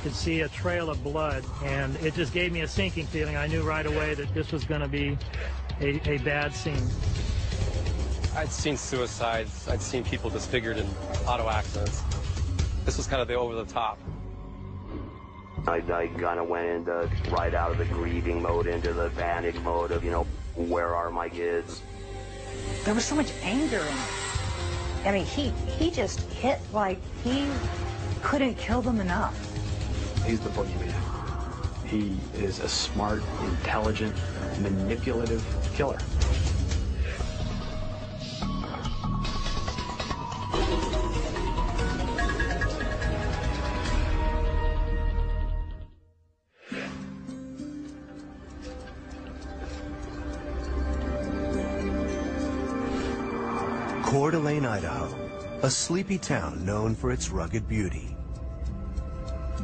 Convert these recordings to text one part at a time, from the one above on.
could see a trail of blood, and it just gave me a sinking feeling. I knew right away that this was going to be a, a bad scene. I'd seen suicides. I'd seen people disfigured in auto accidents. This was kind of the over the top. I, I kind of went into right out of the grieving mode into the panic mode of, you know, where are my kids? There was so much anger in it. I mean, he he just hit like he couldn't kill them enough. He's the boogeyman. He is a smart, intelligent, manipulative killer. Coeur d'Alene, Idaho, a sleepy town known for its rugged beauty.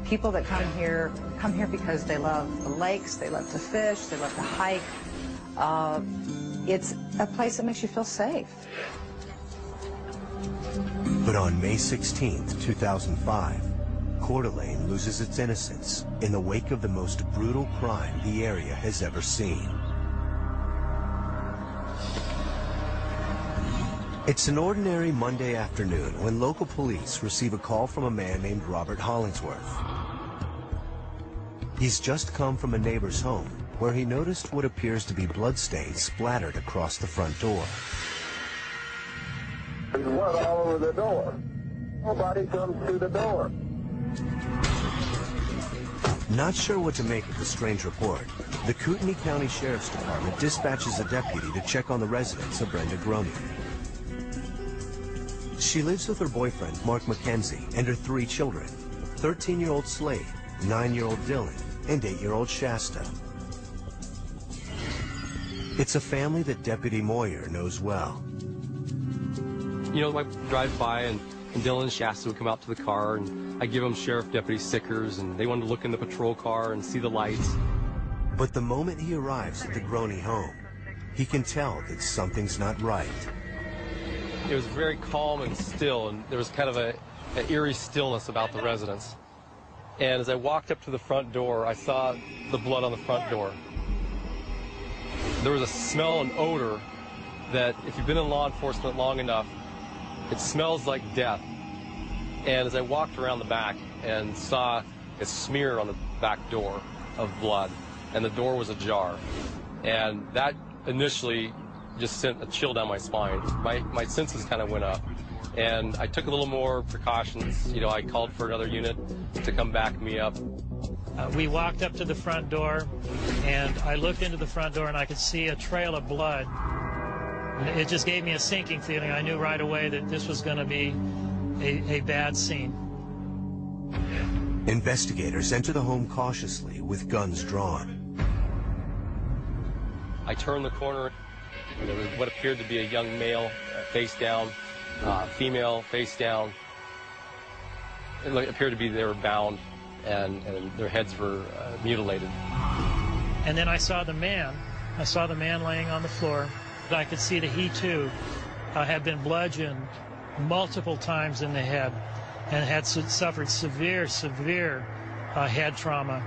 People that come here come here because they love the lakes, they love to fish, they love to hike. Uh, it's a place that makes you feel safe. But on May 16, 2005, Coeur d'Alene loses its innocence in the wake of the most brutal crime the area has ever seen. It's an ordinary Monday afternoon when local police receive a call from a man named Robert Hollingsworth. He's just come from a neighbor's home where he noticed what appears to be bloodstains splattered across the front door. There's blood all over the door. Nobody comes to the door. Not sure what to make of the strange report, the Kootenai County Sheriff's Department dispatches a deputy to check on the residence of Brenda Groene. She lives with her boyfriend, Mark McKenzie, and her three children, 13-year-old Slade, 9-year-old Dylan, and 8-year-old Shasta. It's a family that Deputy Moyer knows well. You know, I drive by and, and Dylan and Shasta would come out to the car and I give them sheriff deputy stickers and they wanted to look in the patrol car and see the lights. But the moment he arrives at the Groene home, he can tell that something's not right. It was very calm and still and there was kind of a, an eerie stillness about the residence. And as I walked up to the front door, I saw the blood on the front door. There was a smell and odor that if you've been in law enforcement long enough, it smells like death. And as I walked around the back and saw a smear on the back door of blood, and the door was ajar. And that initially just sent a chill down my spine. My, my senses kind of went up. And I took a little more precautions. You know, I called for another unit to come back me up. Uh, we walked up to the front door, and I looked into the front door, and I could see a trail of blood. It just gave me a sinking feeling. I knew right away that this was going to be a, a bad scene. Investigators enter the home cautiously with guns drawn. I turned the corner, and there was what appeared to be a young male, uh, face down, uh, female, face down. It appeared to be they were bound, and, and their heads were uh, mutilated. And then I saw the man. I saw the man laying on the floor. I could see that he too uh, had been bludgeoned multiple times in the head and had su- suffered severe, severe uh, head trauma.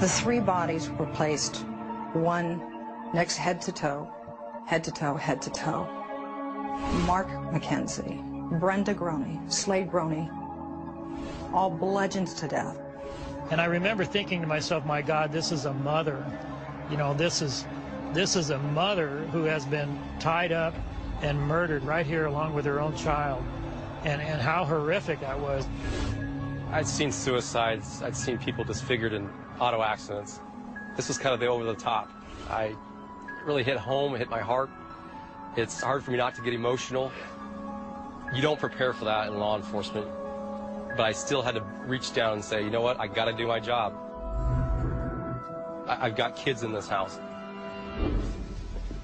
The three bodies were placed one next head to toe, head to toe, head to toe. Mark McKenzie, Brenda Groene, Slade Groene, all bludgeoned to death. And I remember thinking to myself, my God, this is a mother. You know, this is this is a mother who has been tied up and murdered right here along with her own child. And and how horrific that was. I'd seen suicides. I'd seen people disfigured in auto accidents. This was kind of the over the top. I really hit home, hit my heart. It's hard for me not to get emotional. You don't prepare for that in law enforcement. But I still had to reach down and say, you know what, I got to do my job. I- I've got kids in this house.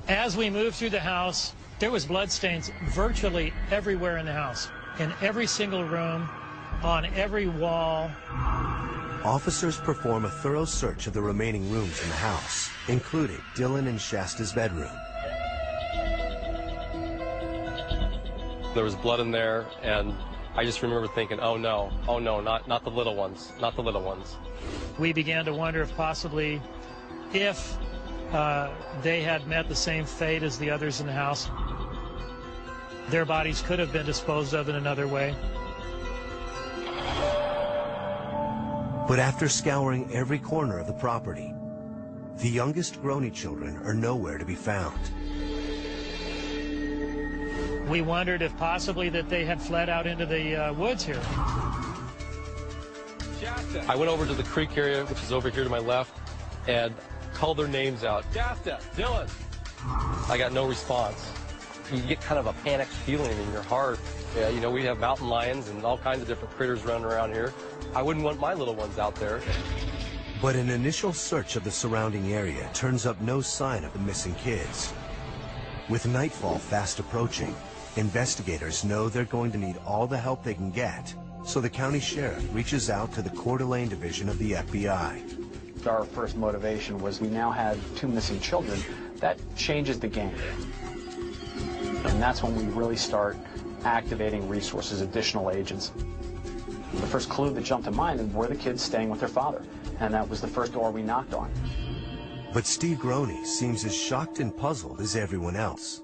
As we moved through the house, there was bloodstains virtually everywhere in the house, in every single room, on every wall. Officers perform a thorough search of the remaining rooms in the house, including Dylan and Shasta's bedroom. There was blood in there, and I just remember thinking, oh no, oh no, not, not the little ones, not the little ones. We began to wonder if possibly if uh, they had met the same fate as the others in the house, their bodies could have been disposed of in another way. But after scouring every corner of the property, the youngest Groene children are nowhere to be found. We wondered if possibly that they had fled out into the uh, woods here. I went over to the creek area, which is over here to my left, and called their names out. Shasta, Dylan. I got no response. You get kind of a panicked feeling in your heart. Yeah, you know, we have mountain lions and all kinds of different critters running around here. I wouldn't want my little ones out there. But an initial search of the surrounding area turns up no sign of the missing kids. With nightfall fast approaching, investigators know they're going to need all the help they can get, so the county sheriff reaches out to the Coeur d'Alene division of the FBI. Our first motivation was we now had two missing children. That changes the game. And that's when we really start activating resources, additional agents. The first clue that jumped to mind were the kids staying with their father, and that was the first door we knocked on. But Steve Groene seems as shocked and puzzled as everyone else.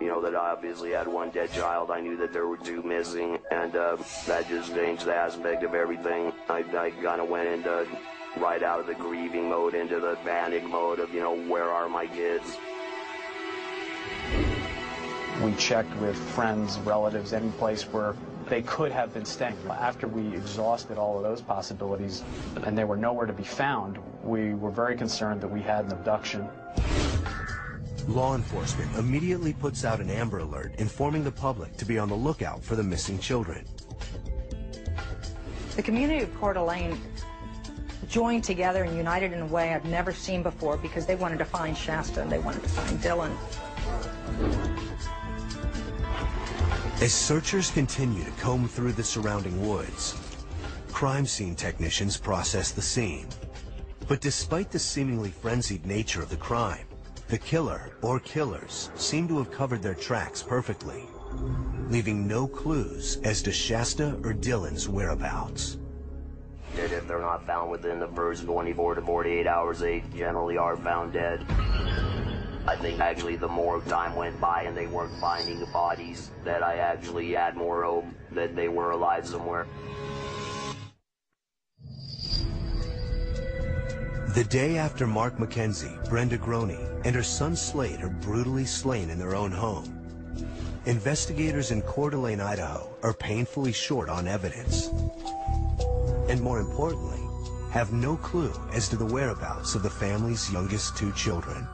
You know, that I obviously had one dead child. I knew that there were two missing, and uh, that just changed the aspect of everything. I, I kind of went into right out of the grieving mode into the panic mode of, you know, where are my kids? We checked with friends, relatives, any place where they could have been staying. After we exhausted all of those possibilities and they were nowhere to be found, we were very concerned that we had an abduction. Law enforcement immediately puts out an Amber Alert informing the public to be on the lookout for the missing children. The community of Coeur d'Alene joined together and united in a way I've never seen before because they wanted to find Shasta and they wanted to find Dylan. As searchers continue to comb through the surrounding woods, crime scene technicians process the scene. But despite the seemingly frenzied nature of the crime, the killer or killers seem to have covered their tracks perfectly, leaving no clues as to Shasta or Dylan's whereabouts. If they're not found within the first 24 to 48 hours, they generally are found dead. I think actually the more time went by and they weren't finding the bodies, that I actually had more hope that they were alive somewhere. The day after Mark McKenzie, Brenda Groene, and her son Slade are brutally slain in their own home, investigators in Coeur d'Alene, Idaho are painfully short on evidence. And more importantly, have no clue as to the whereabouts of the family's youngest two children.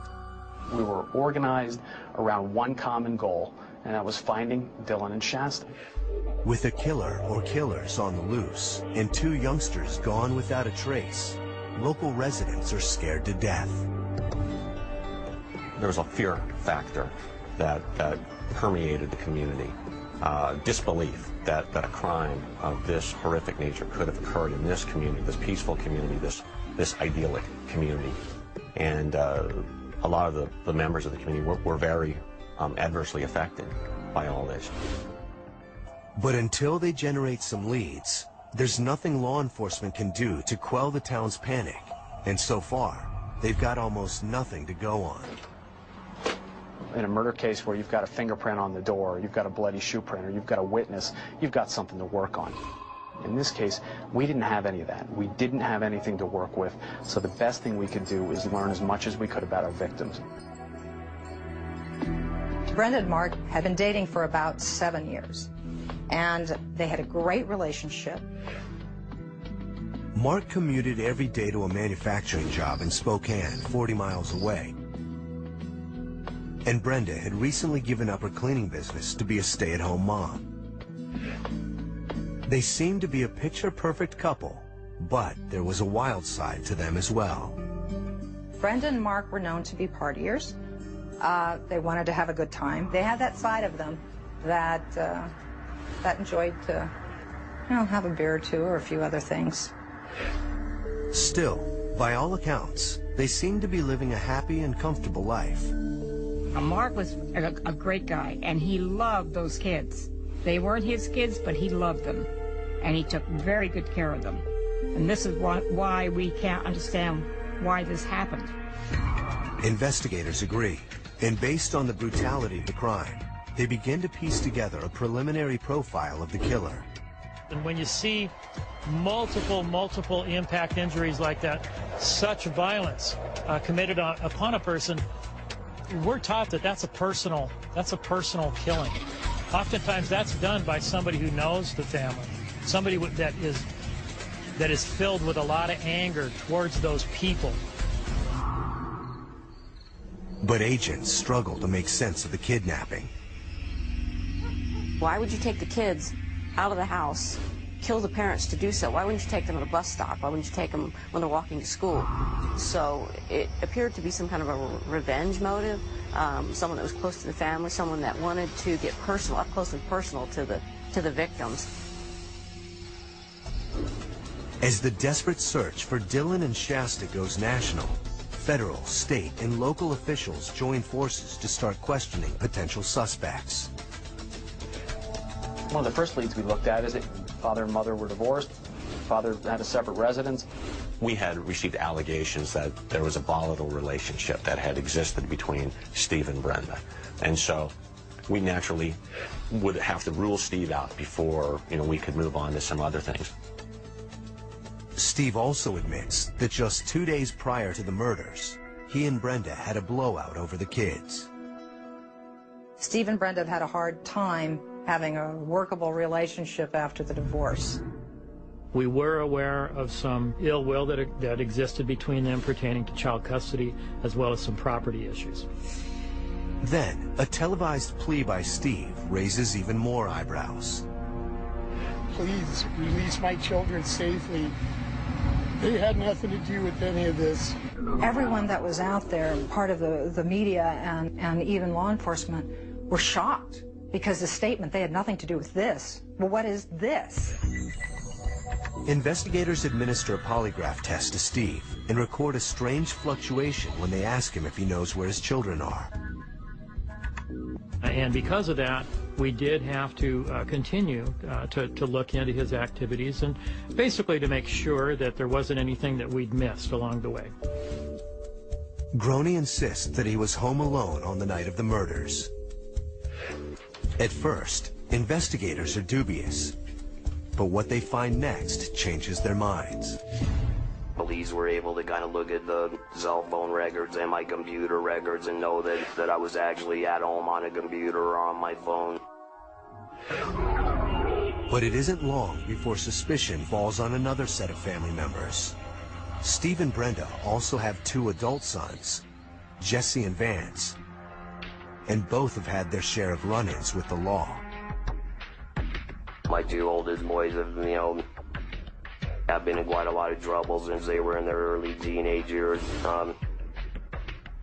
We were organized around one common goal, and that was finding Dylan and Shasta. With a killer or killers on the loose and two youngsters gone without a trace, local residents are scared to death. There was a fear factor that, that permeated the community, uh, disbelief that, that a crime of this horrific nature could have occurred in this community, this peaceful community, this, this idyllic community. And uh, a lot of the, the members of the community were, were very um, adversely affected by all this. But until they generate some leads, there's nothing law enforcement can do to quell the town's panic. And so far, they've got almost nothing to go on. In a murder case where you've got a fingerprint on the door, you've got a bloody shoe print, or you've got a witness, you've got something to work on. In this case, we didn't have any of that. We didn't have anything to work with, so the best thing we could do is learn as much as we could about our victims. Brenda and Mark had been dating for about seven years, and they had a great relationship. Mark commuted every day to a manufacturing job in Spokane, 40 miles away. And Brenda had recently given up her cleaning business to be a stay-at-home mom. They seemed to be a picture-perfect couple, but there was a wild side to them as well. Brenda and Mark were known to be partiers. Uh, they wanted to have a good time. They had that side of them that uh, that enjoyed to, you know, have a beer or two or a few other things. Still, by all accounts, they seemed to be living a happy and comfortable life. Mark was a, a great guy, and he loved those kids. They weren't his kids, but he loved them, and he took very good care of them. And this is what, why we can't understand why this happened. Investigators agree, and based on the brutality of the crime, they begin to piece together a preliminary profile of the killer. And when you see multiple, multiple impact injuries like that, such violence uh, committed on, upon a person, we're taught that that's a personal, that's a personal killing. Oftentimes that's done by somebody who knows the family, somebody that is that is filled with a lot of anger towards those people. But agents struggle to make sense of the kidnapping. Why would you take the kids out of the house, kill the parents to do so? Why wouldn't you take them at a bus stop? Why wouldn't you take them when they're walking to school? So it appeared to be some kind of a revenge motive, um, someone that was close to the family, someone that wanted to get personal, up close and personal to the, to the victims. As the desperate search for Dylan and Shasta goes national, federal, state, and local officials join forces to start questioning potential suspects. One of the first leads we looked at is that father and mother were divorced, father had a separate residence. We had received allegations that there was a volatile relationship that had existed between Steve and Brenda. And so we naturally would have to rule Steve out before, you know, we could move on to some other things. Steve also admits that just two days prior to the murders, he and Brenda had a blowout over the kids. Steve and Brenda have had a hard time having a workable relationship after the divorce. We were aware of some ill will that, that existed between them pertaining to child custody as well as some property issues. Then, a televised plea by Steve raises even more eyebrows. Please release my children safely. They had nothing to do with any of this. Everyone that was out there, part of the, the media and, and even law enforcement, were shocked because the statement, they had nothing to do with this. Well, what is this? Investigators administer a polygraph test to Steve and record a strange fluctuation when they ask him if he knows where his children are. And because of that, we did have to uh, continue uh, to, to look into his activities and basically to make sure that there wasn't anything that we'd missed along the way. Groene insists that he was home alone on the night of the murders. At first, investigators are dubious, but what they find next changes their minds. Police were able to kind of look at the cell phone records and my computer records and know that, that I was actually at home on a computer or on my phone. But it isn't long before suspicion falls on another set of family members. Steve and Brenda also have two adult sons, Jesse and Vance, and both have had their share of run-ins with the law. My two oldest boys have, you know, have been in quite a lot of trouble since they were in their early teenage years. Um,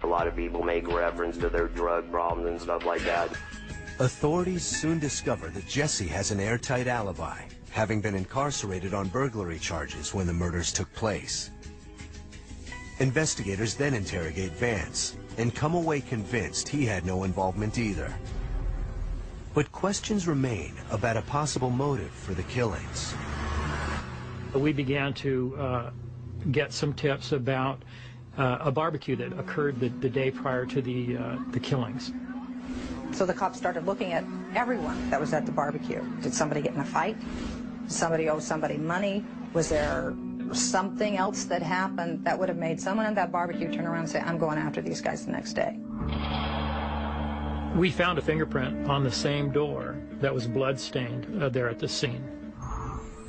a lot of people make reference to their drug problems and stuff like that. Authorities soon discover that Jesse has an airtight alibi, having been incarcerated on burglary charges when the murders took place. Investigators then interrogate Vance and come away convinced he had no involvement either. But questions remain about a possible motive for the killings. We began to uh, get some tips about uh, a barbecue that occurred the, the day prior to the, uh, the killings. So the cops started looking at everyone that was at the barbecue. Did somebody get in a fight? Did somebody owe somebody money? Was there something else that happened that would have made someone at that barbecue turn around and say, I'm going after these guys the next day? We found a fingerprint on the same door that was bloodstained uh, there at the scene.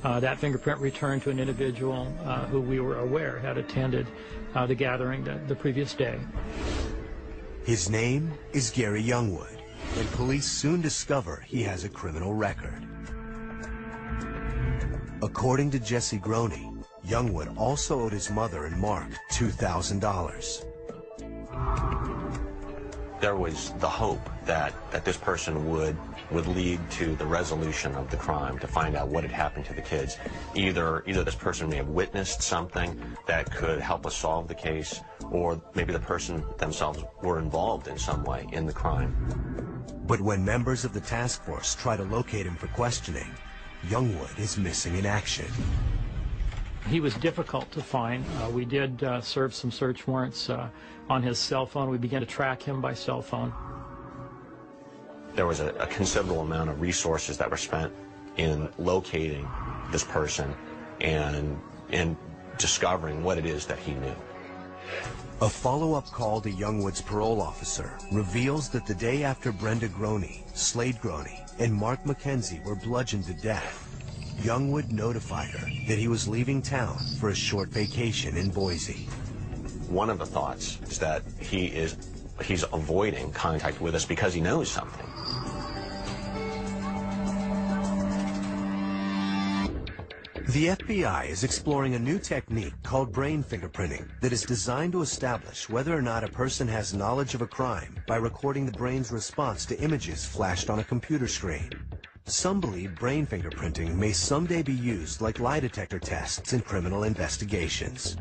Uh, that fingerprint returned to an individual uh, who we were aware had attended uh, the gathering the, the previous day. His name is Gary Youngwood, and police soon discover he has a criminal record. According to Jesse Groene, Youngwood also owed his mother and Mark $2,000. there was the hope that, that this person would would lead to the resolution of the crime to find out what had happened to the kids. Either either this person may have witnessed something that could help us solve the case, or maybe the person themselves were involved in some way in the crime. But when members of the task force try to locate him for questioning, Youngwood is missing in action. He was difficult to find. Uh, we did uh, serve some search warrants uh, on his cell phone. We began to track him by cell phone. There was a, a considerable amount of resources that were spent in locating this person and and discovering what it is that he knew. A follow-up call to Youngwood's parole officer reveals that the day after Brenda Groene, Slade Groene, and Mark McKenzie were bludgeoned to death, Youngwood notified her that he was leaving town for a short vacation in Boise. One of the thoughts is that he is he's avoiding contact with us because he knows something. The FBI is exploring a new technique called brain fingerprinting that is designed to establish whether or not a person has knowledge of a crime by recording the brain's response to images flashed on a computer screen. Some believe brain fingerprinting may someday be used like lie detector tests in criminal investigations.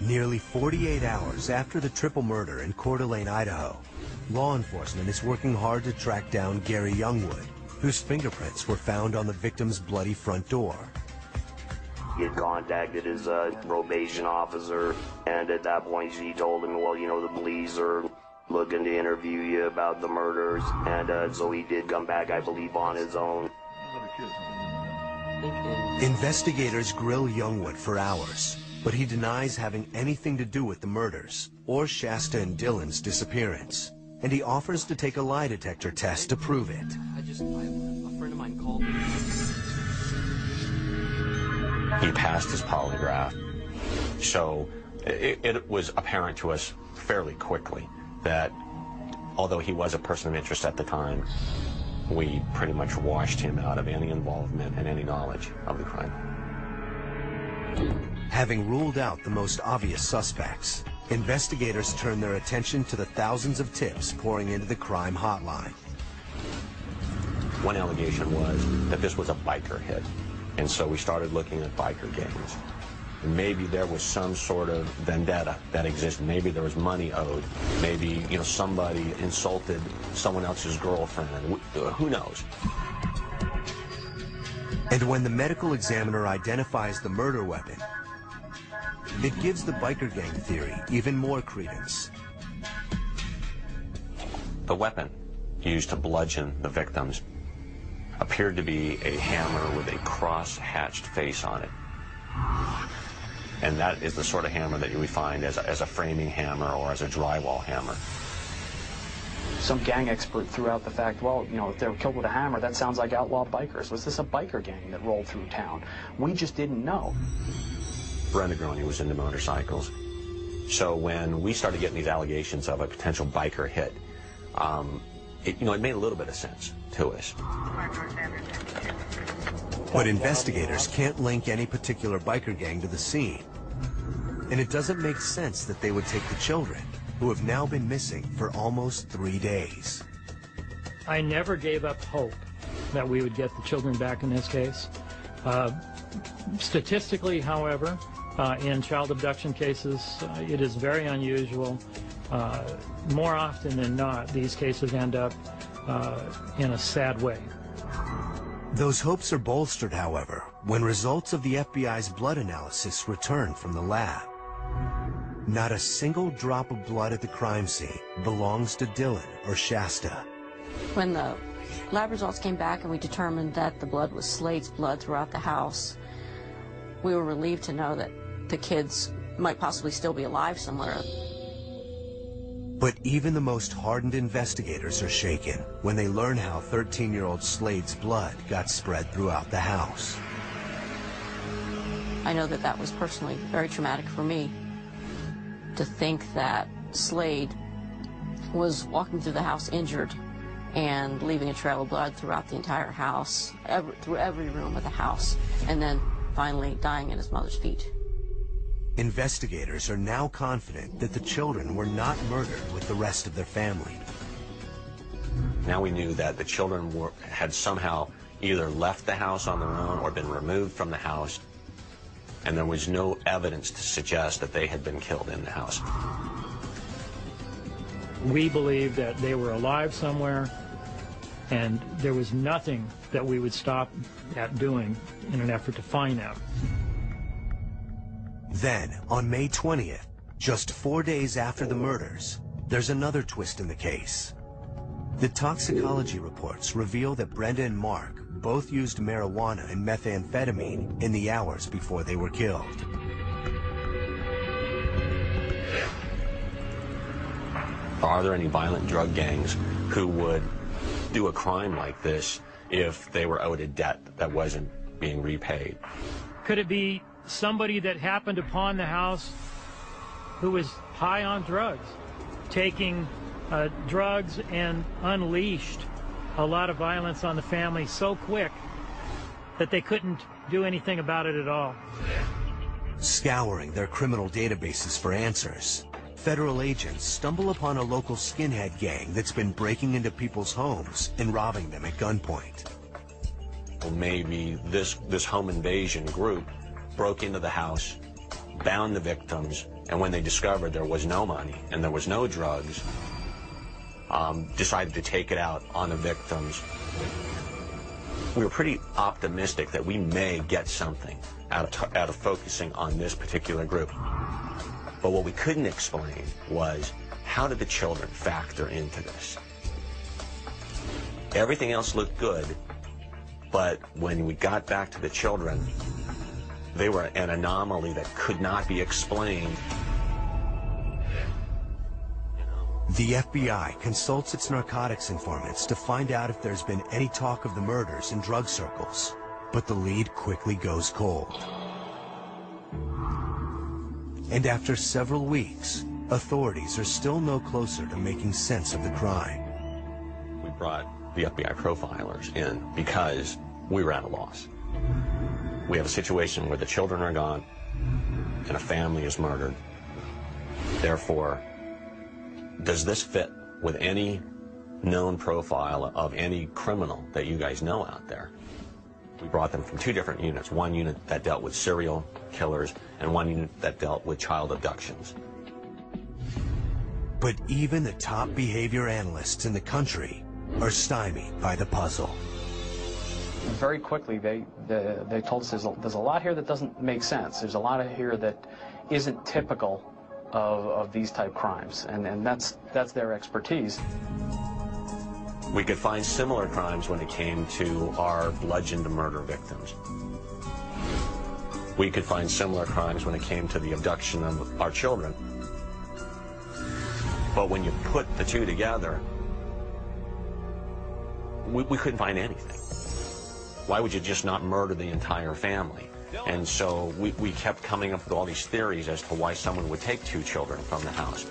Nearly 48 hours after the triple murder in Coeur d'Alene, Idaho, law enforcement is working hard to track down Gary Youngwood, whose fingerprints were found on the victim's bloody front door. He had contacted his uh, probation officer, and at that point she told him, well, you know, the police are looking to interview you about the murders, and uh, so he did come back, I believe, on his own. Investigators grill Youngwood for hours, but he denies having anything to do with the murders or Shasta and Dylan's disappearance and he offers to take a lie detector test to prove it. I just, I, a friend of mine called me. He passed his polygraph, so it, it was apparent to us fairly quickly that although he was a person of interest at the time, we pretty much washed him out of any involvement and any knowledge of the crime. Having ruled out the most obvious suspects, investigators turned their attention to the thousands of tips pouring into the crime hotline. One allegation was that this was a biker hit, and so we started looking at biker gangs. Maybe there was some sort of vendetta that existed. Maybe there was money owed. Maybe you know somebody insulted someone else's girlfriend. Uh, who knows? And when the medical examiner identifies the murder weapon, it gives the biker gang theory even more credence. The weapon used to bludgeon the victims appeared to be a hammer with a cross-hatched face on it. And that is the sort of hammer that you would find as a, as a framing hammer or as a drywall hammer. Some gang expert threw out the fact, well, you know, if they were killed with a hammer, that sounds like outlaw bikers. Was this a biker gang that rolled through town? We just didn't know. Brenda Groene was into motorcycles. So when we started getting these allegations of a potential biker hit, um, it, you know, it made a little bit of sense to us. But investigators can't link any particular biker gang to the scene. And it doesn't make sense that they would take the children, who have now been missing for almost three days. I never gave up hope that we would get the children back in this case. Uh, statistically, however, uh, in child abduction cases, uh, it is very unusual. Uh, more often than not, these cases end up uh, in a sad way. Those hopes are bolstered, however, when results of the FBI's blood analysis return from the lab. Not a single drop of blood at the crime scene belongs to Dylan or Shasta. When the lab results came back and we determined that the blood was Slade's blood throughout the house, we were relieved to know that the kids might possibly still be alive somewhere. But even the most hardened investigators are shaken when they learn how 13-year-old Slade's blood got spread throughout the house. I know that that was personally very traumatic for me to think that Slade was walking through the house injured and leaving a trail of blood throughout the entire house, every, through every room of the house, and then finally dying at his mother's feet. Investigators are now confident that the children were not murdered with the rest of their family. Now we knew that the children were, had somehow either left the house on their own or been removed from the house, and there was no evidence to suggest that they had been killed in the house. We believe that they were alive somewhere, and there was nothing that we would stop at doing in an effort to find them. Then, on May 20th, just four days after the murders, there's another twist in the case. The toxicology reports reveal that Brenda and Mark both used marijuana and methamphetamine in the hours before they were killed. Are there any violent drug gangs who would do a crime like this if they were owed a debt that wasn't being repaid? Could it be somebody that happened upon the house who was high on drugs, taking uh, drugs and unleashed a lot of violence on the family so quick that they couldn't do anything about it at all. Scouring their criminal databases for answers, federal agents stumble upon a local skinhead gang that's been breaking into people's homes and robbing them at gunpoint. Well, maybe this, this home invasion group broke into the house, bound the victims, and when they discovered there was no money and there was no drugs, um, decided to take it out on the victims. We were pretty optimistic that we may get something out of, out of focusing on this particular group. But what we couldn't explain was how did the children factor into this? Everything else looked good, but when we got back to the children, they were an anomaly that could not be explained. The FBI consults its narcotics informants to find out if there's been any talk of the murders in drug circles, but the lead quickly goes cold. And after several weeks, authorities are still no closer to making sense of the crime. We brought the FBI profilers in because we were at a loss. We have a situation where the children are gone and a family is murdered. Therefore, does this fit with any known profile of any criminal that you guys know out there? We brought them from two different units. One unit that dealt with serial killers and one unit that dealt with child abductions. But even the top behavior analysts in the country are stymied by the puzzle. Very quickly, they, they, they told us there's a, there's a lot here that doesn't make sense. There's a lot of here that isn't typical of, of these type crimes, and, and that's, that's their expertise. We could find similar crimes when it came to our bludgeoned murder victims. We could find similar crimes when it came to the abduction of our children. But when you put the two together, we, we couldn't find anything. Why would you just not murder the entire family? And so we, we kept coming up with all these theories as to why someone would take two children from the house.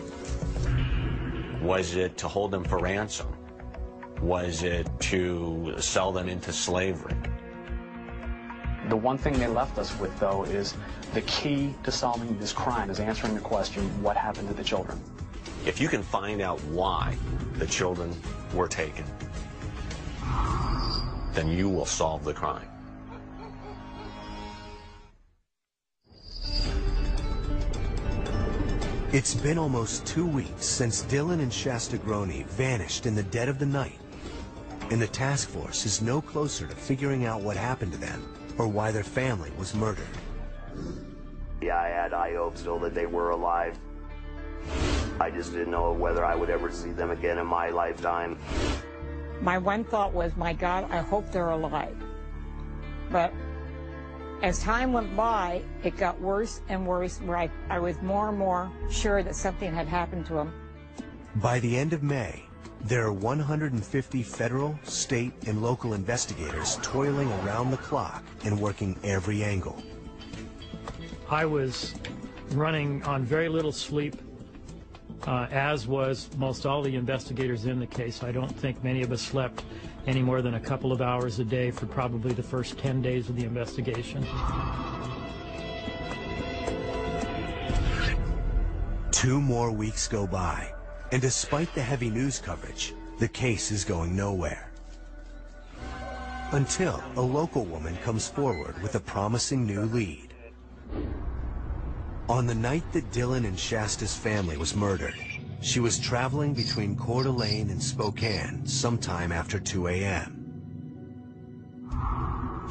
Was it to hold them for ransom? Was it to sell them into slavery? The one thing they left us with, though, is the key to solving this crime is answering the question, what happened to the children? If you can find out why the children were taken, then you will solve the crime. It's been almost two weeks since Dylan and Shasta Groene vanished in the dead of the night, and the task force is no closer to figuring out what happened to them or why their family was murdered. Yeah, I had high hopes still that they were alive. I just didn't know whether I would ever see them again in my lifetime. My one thought was, my God, I hope they're alive. But as time went by, it got worse and worse, where I, I was more and more sure that something had happened to him. By the end of May, there are 150 federal, state, and local investigators toiling around the clock and working every angle. I was running on very little sleep, uh, as was most all the investigators in the case. I don't think many of us slept any more than a couple of hours a day for probably the first 10 days of the investigation. Two more weeks go by, and despite the heavy news coverage, the case is going nowhere. Until a local woman comes forward with a promising new lead. On the night that Dylan and Shasta's family was murdered, she was traveling between Coeur d'Alene and Spokane sometime after 2 a.m.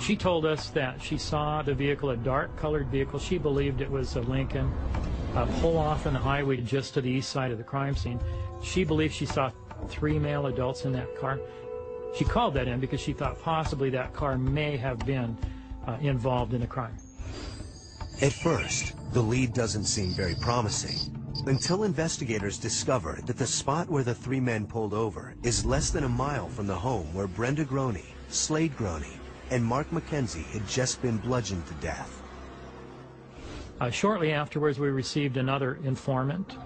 She told us that she saw the vehicle, a dark-colored vehicle. She believed it was a Lincoln, uh, pull off on the highway just to the east side of the crime scene. She believed she saw three male adults in that car. She called that in because she thought possibly that car may have been uh, involved in a crime. At first, the lead doesn't seem very promising, until investigators discover that the spot where the three men pulled over is less than a mile from the home where Brenda Groene, Slade Groene, and Mark McKenzie had just been bludgeoned to death. Uh, shortly afterwards, we received another informant.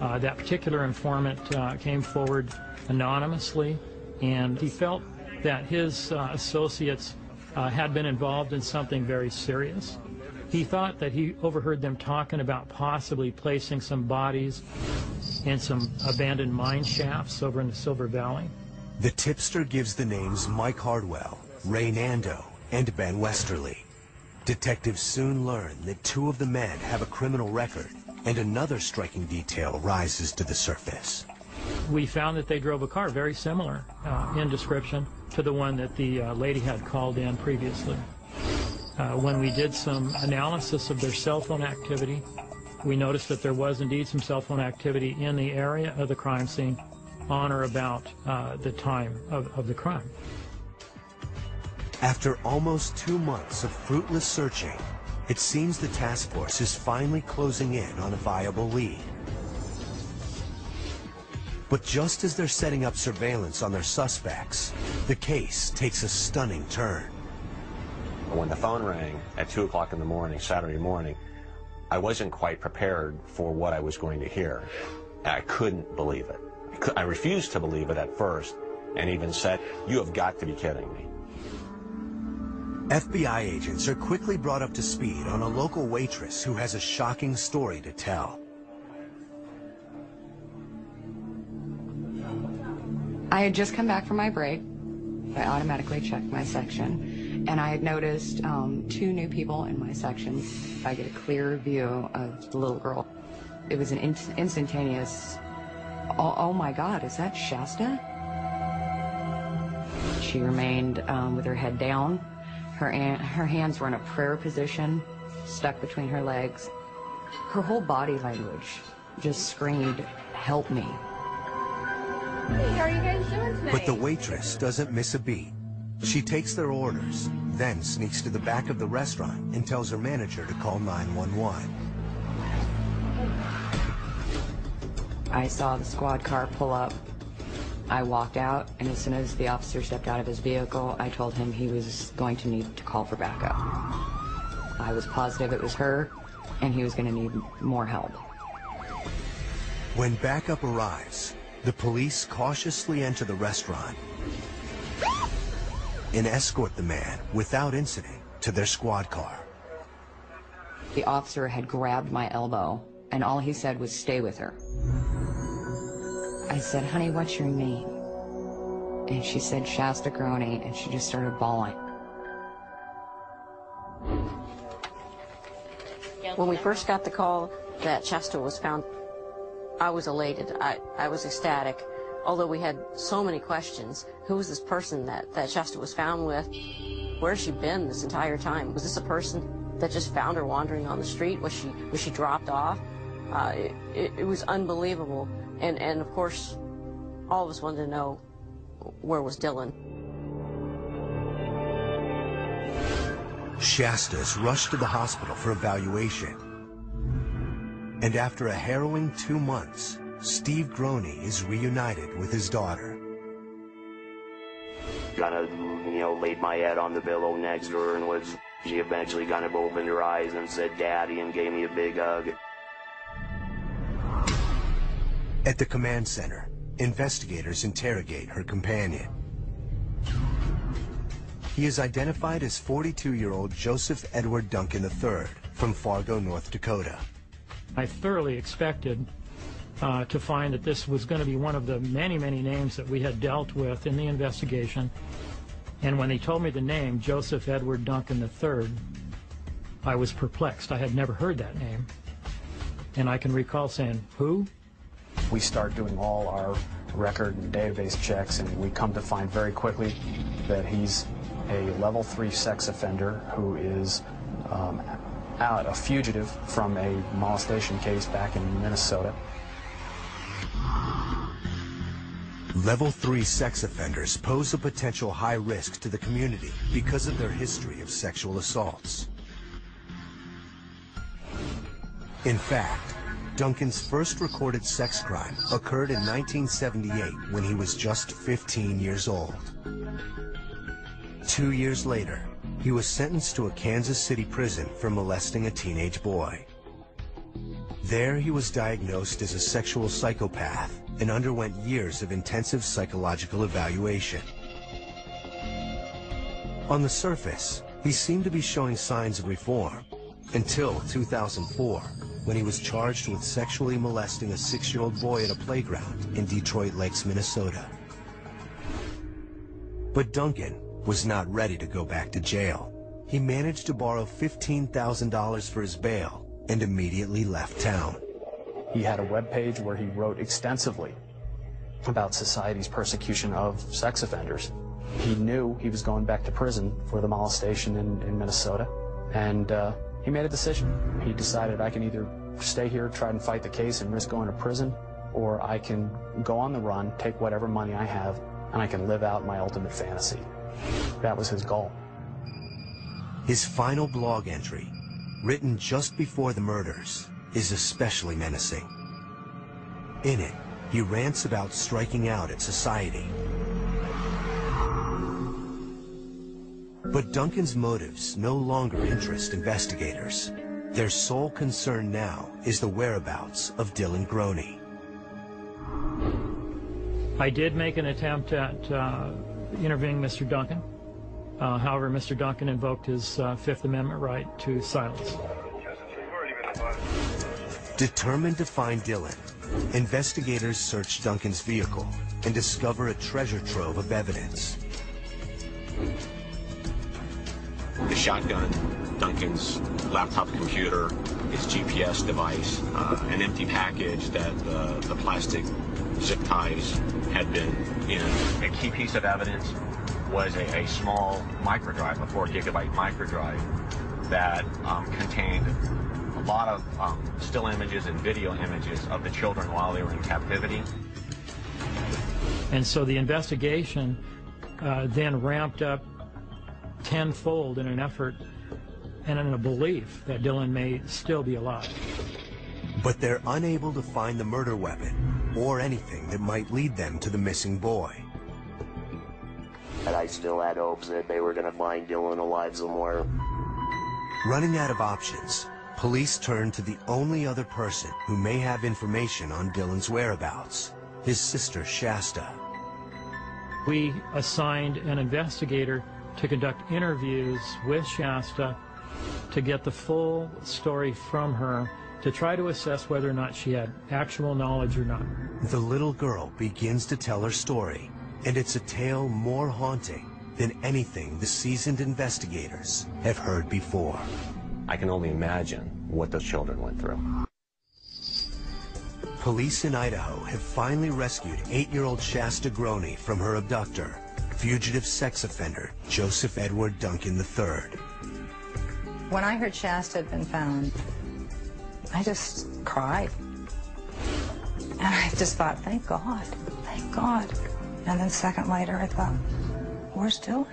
Uh, that particular informant uh, came forward anonymously, and he felt that his uh, associates uh, had been involved in something very serious. He thought that he overheard them talking about possibly placing some bodies in some abandoned mine shafts over in the Silver Valley. The tipster gives the names Mike Hardwell, Ray Nando, and Ben Westerly. Detectives soon learn that two of the men have a criminal record, and another striking detail rises to the surface. We found that they drove a car very similar uh, in description to the one that the uh, lady had called in previously. Uh, when we did some analysis of their cell phone activity, we noticed that there was indeed some cell phone activity in the area of the crime scene on or about uh, the time of, of the crime. After almost two months of fruitless searching, it seems the task force is finally closing in on a viable lead. But just as they're setting up surveillance on their suspects, the case takes a stunning turn. When the phone rang at 2 o'clock in the morning, Saturday morning, I wasn't quite prepared for what I was going to hear. I couldn't believe it. I refused to believe it at first and even said, you have got to be kidding me. FBI agents are quickly brought up to speed on a local waitress who has a shocking story to tell. I had just come back from my break. I automatically checked my section, and I had noticed um, two new people in my section. I get a clear view of the little girl. It was an in instantaneous, oh, oh, my God, is that Shasta? She remained um, with her head down. Her, her hands were in a prayer position, stuck between her legs. Her whole body language just screamed, help me. Hey, how are you guys doing tonight? But the waitress doesn't miss a beat. She takes their orders, then sneaks to the back of the restaurant and tells her manager to call 911. I saw the squad car pull up. I walked out, and as soon as the officer stepped out of his vehicle, I told him he was going to need to call for backup. I was positive it was her, and he was going to need more help. When backup arrives, the police cautiously enter the restaurant and escort the man without incident to their squad car. The officer had grabbed my elbow, and all he said was, stay with her. I said, honey, what's your name? And she said, Shasta Groene, and she just started bawling. When we first got the call that Shasta was found, I was elated. I, I was ecstatic. Although we had so many questions. Who was this person that, that Shasta was found with? Where's she been this entire time? Was this a person that just found her wandering on the street? Was she, was she dropped off? Uh, it, it, it was unbelievable. And, and of course, all of us wanted to know where was Dylan. Shasta's rushed to the hospital for evaluation. And after a harrowing two months, Steve Groene is reunited with his daughter. Kind of, you know, laid my head on the pillow next to her and was, she eventually kind of opened her eyes and said, Daddy, and gave me a big hug. At the command center, investigators interrogate her companion. He is identified as 42-year-old Joseph Edward Duncan III from Fargo, North Dakota. I thoroughly expected uh, to find that this was going to be one of the many, many names that we had dealt with in the investigation. And when they told me the name, Joseph Edward Duncan III, I was perplexed. I had never heard that name. And I can recall saying, who? We start doing all our record and database checks, and we come to find very quickly that he's a level three sex offender who is um, out, a fugitive from a molestation case back in Minnesota. Level 3 sex offenders pose a potential high risk to the community because of their history of sexual assaults. In fact, Duncan's first recorded sex crime occurred in 1978 when he was just 15 years old. Two years later, he was sentenced to a Kansas City prison for molesting a teenage boy. There he was diagnosed as a sexual psychopath and underwent years of intensive psychological evaluation. On the surface, he seemed to be showing signs of reform until 2004, when he was charged with sexually molesting a six-year-old boy at a playground in Detroit Lakes, Minnesota. But Duncan was not ready to go back to jail. He managed to borrow $15,000 for his bail and immediately left town. He had a web page where he wrote extensively about society's persecution of sex offenders. He knew he was going back to prison for the molestation in, in Minnesota, and uh, he made a decision. He decided I can either stay here, try and fight the case and risk going to prison, or I can go on the run, take whatever money I have, and I can live out my ultimate fantasy. That was his goal. His final blog entry, written just before the murders, is especially menacing. In it, he rants about striking out at society. But Duncan's motives no longer interest investigators. Their sole concern now is the whereabouts of Dylan Groene. I did make an attempt at uh, interviewing Mr. Duncan. Uh, however, Mr. Duncan invoked his uh, Fifth Amendment right to silence. Determined to find Dylan, investigators search Duncan's vehicle and discover a treasure trove of evidence. The shotgun, Duncan's laptop computer, his GPS device, uh, an empty package that uh, the plastic zip ties had been in. A key piece of evidence was a, a small microdrive, a 4 gigabyte microdrive that um, contained a lot of um, still images and video images of the children while they were in captivity. And so the investigation uh, then ramped up tenfold in an effort and in a belief that Dylan may still be alive. But they're unable to find the murder weapon or anything that might lead them to the missing boy. And I still had hopes that they were going to find Dylan alive somewhere. Running out of options, police turned to the only other person who may have information on Dylan's whereabouts, his sister Shasta. We assigned an investigator to conduct interviews with Shasta to get the full story from her to try to assess whether or not she had actual knowledge or not. The little girl begins to tell her story, and it's a tale more haunting than anything the seasoned investigators have heard before. I can only imagine what those children went through. Police in Idaho have finally rescued eight-year-old Shasta Groene from her abductor, fugitive sex offender Joseph Edward Duncan III. When I heard Shasta had been found, I just cried. And I just thought, thank God, thank God. And then a second later, I thought, where's Dylan?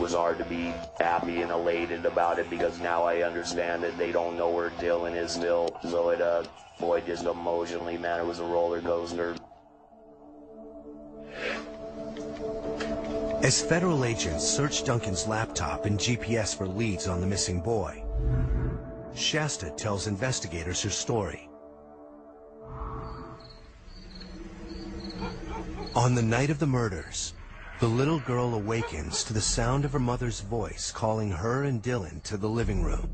Was hard to be happy and elated about it because now I understand that they don't know where Dylan is still. So it, uh, boy, just emotionally, man, it was a roller coaster. As federal agents search Duncan's laptop and GPS for leads on the missing boy, Shasta tells investigators her story. On the night of the murders, the little girl awakens to the sound of her mother's voice calling her and Dylan to the living room.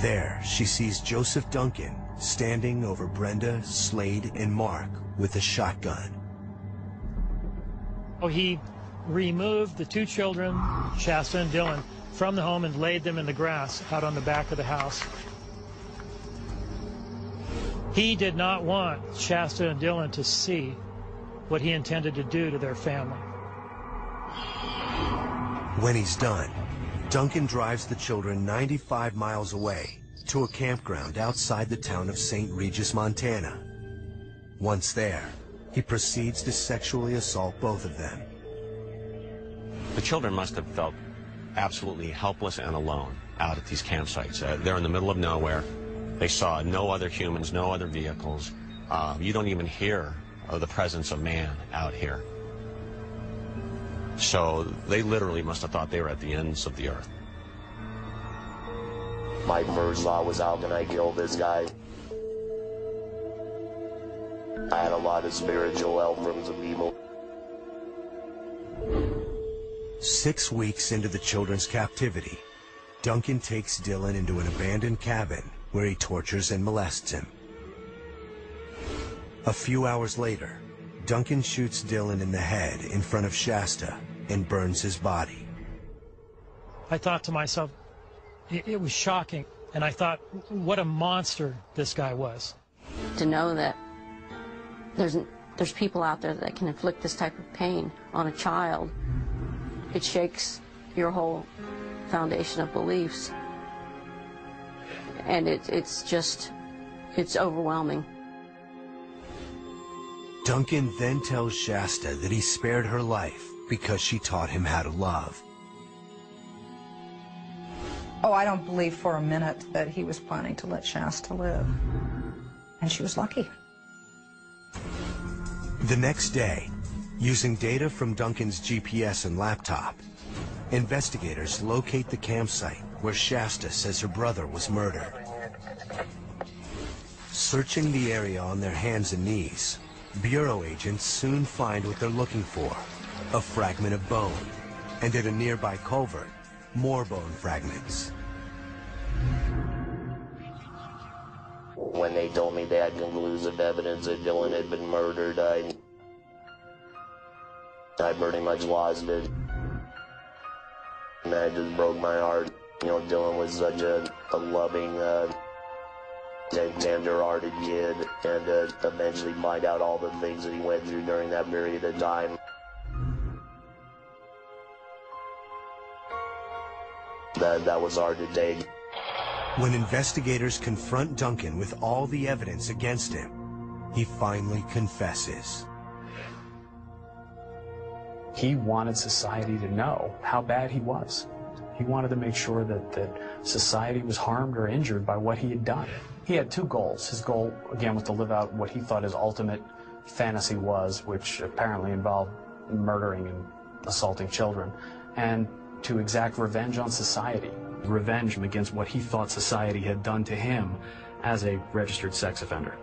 There, she sees Joseph Duncan standing over Brenda, Slade, and Mark with a shotgun. Oh, he removed the two children, Shasta and Dylan, from the home and laid them in the grass out on the back of the house. He did not want Shasta and Dylan to see what he intended to do to their family. When he's done, Duncan drives the children 95 miles away to a campground outside the town of St. Regis, Montana. Once there, he proceeds to sexually assault both of them. The children must have felt absolutely helpless and alone out at these campsites. Uh, they're in the middle of nowhere. They saw no other humans, no other vehicles. Uh, you don't even hear of the presence of man out here. So they literally must have thought they were at the ends of the earth. My first thought was, how can I kill this guy? I had a lot of spiritual help from some people. Six weeks into the children's captivity, Duncan takes Dylan into an abandoned cabin where he tortures and molests him. A few hours later, Duncan shoots Dylan in the head in front of Shasta and burns his body. I thought to myself, it, it was shocking. And I thought, what a monster this guy was. To know that there's, there's people out there that can inflict this type of pain on a child, it shakes your whole foundation of beliefs. And it, it's just, it's overwhelming. Duncan then tells Shasta that he spared her life because she taught him how to love. Oh, I don't believe for a minute that he was planning to let Shasta live. And she was lucky. The next day, using data from Duncan's GPS and laptop, investigators locate the campsite where Shasta says her brother was murdered. Searching the area on their hands and knees, Bureau agents soon find what they're looking for, a fragment of bone, and at a nearby culvert, more bone fragments. When they told me they had conclusive evidence that Dylan had been murdered, I, I pretty much lost it. And that just broke my heart. You know, Dylan was such a, a loving, uh, tender-hearted kid, and uh, eventually find out all the things that he went through during that period of time. That, that was hard to take. When investigators confront Duncan with all the evidence against him, he finally confesses. He wanted society to know how bad he was. He wanted to make sure that, that society was harmed or injured by what he had done. He had two goals. His goal, again, was to live out what he thought his ultimate fantasy was, which apparently involved murdering and assaulting children, and to exact revenge on society. Revenge against what he thought society had done to him as a registered sex offender.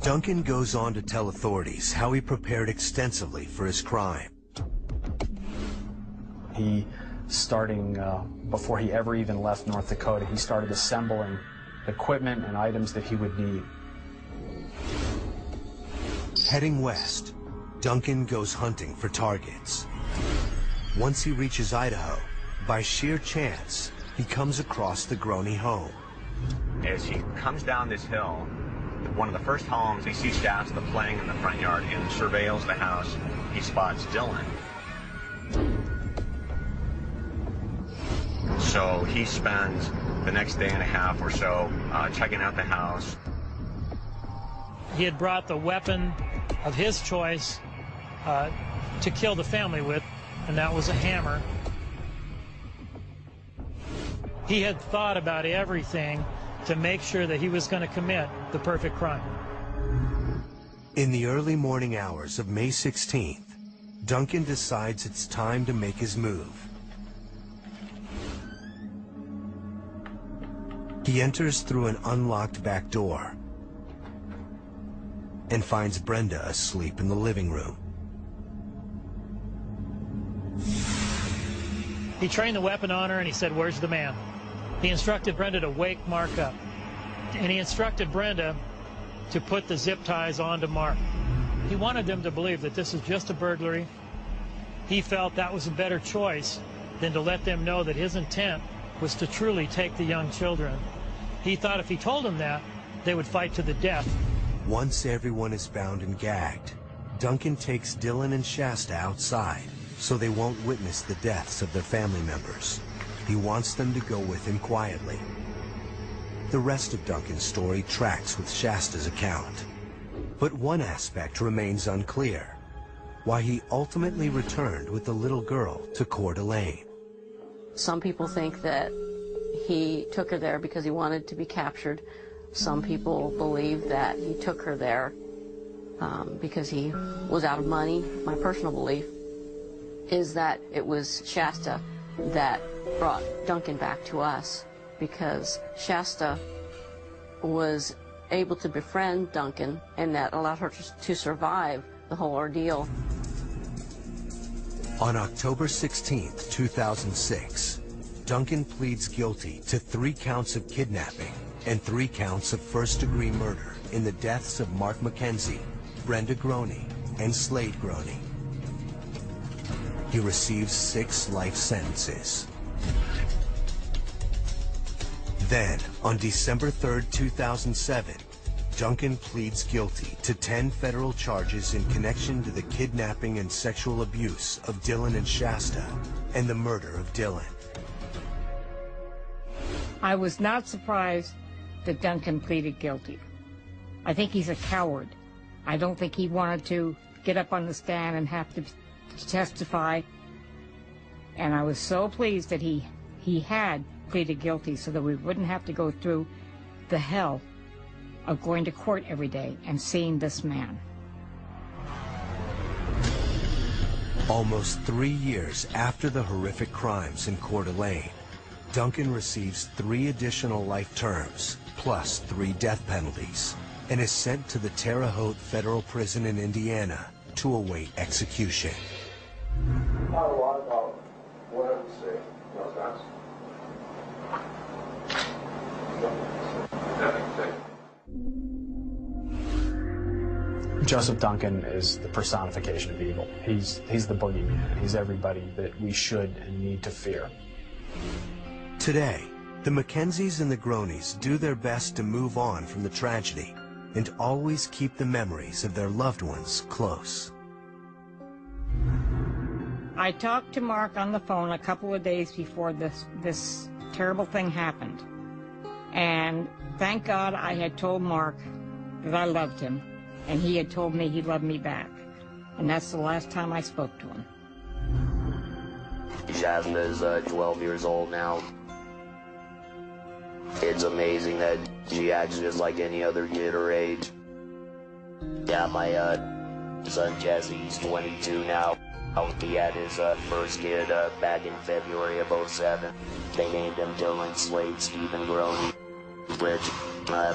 Duncan goes on to tell authorities how he prepared extensively for his crime. He, starting uh, before he ever even left North Dakota, he started assembling equipment and items that he would need. Heading west, Duncan goes hunting for targets. Once he reaches Idaho, by sheer chance, he comes across the Groene home. As he comes down this hill, one of the first homes, he sees Shasta playing in the front yard and surveils the house. He spots Dylan. So he spends the next day and a half or so uh, checking out the house. He had brought the weapon of his choice uh, to kill the family with, and that was a hammer. He had thought about everything to make sure that he was going to commit the perfect crime. In the early morning hours of May 16th, Duncan decides it's time to make his move. He enters through an unlocked back door and finds Brenda asleep in the living room. He trained the weapon on her and he said, Where's the man? He instructed Brenda to wake Mark up. And he instructed Brenda to put the zip ties onto Mark. He wanted them to believe that this is just a burglary. He felt that was a better choice than to let them know that his intent was to truly take the young children. He thought if he told them that, they would fight to the death. Once everyone is bound and gagged, Duncan takes Dylan and Shasta outside so they won't witness the deaths of their family members. He wants them to go with him quietly. The rest of Duncan's story tracks with Shasta's account. But one aspect remains unclear. Why he ultimately returned with the little girl to Coeur d'Alene. Some people think that he took her there because he wanted to be captured. Some people believe that he took her there um, because he was out of money. My personal belief is that it was Shasta that brought Duncan back to us because Shasta was able to befriend Duncan and that allowed her to survive the whole ordeal. On October 16, 2006, Duncan pleads guilty to three counts of kidnapping and three counts of first-degree murder in the deaths of Mark McKenzie, Brenda Groene, and Slade Groene. He receives six life sentences. Then, on December 3, 2007, Duncan pleads guilty to 10 federal charges in connection to the kidnapping and sexual abuse of Dylan and Shasta and the murder of Dylan. I was not surprised that Duncan pleaded guilty. I think he's a coward. I don't think he wanted to get up on the stand and have to testify. And I was so pleased that he, he had pleaded guilty so that we wouldn't have to go through the hell of going to court every day and seeing this man. Almost three years after the horrific crimes in Coeur d'Alene, Duncan receives three additional life terms, plus three death penalties, and is sent to the Terre Haute Federal Prison in Indiana to await execution. Not a lot about what I would say. No, that's. Joseph Duncan is the personification of evil. He's, he's the boogeyman. He's everybody that we should and need to fear. Today, the McKenzies and the Groenes do their best to move on from the tragedy and always keep the memories of their loved ones close. I talked to Mark on the phone a couple of days before this, this terrible thing happened. And thank God I had told Mark that I loved him, and he had told me he loved me back. And that's the last time I spoke to him. Jasmine is uh, 12 years old now. It's amazing that she acts just like any other kid her age. Yeah, my uh, son Jesse, he's 22 now. He had his uh, first kid uh, back in February of 07. They named him Dylan Slade Stephen Groene, which uh,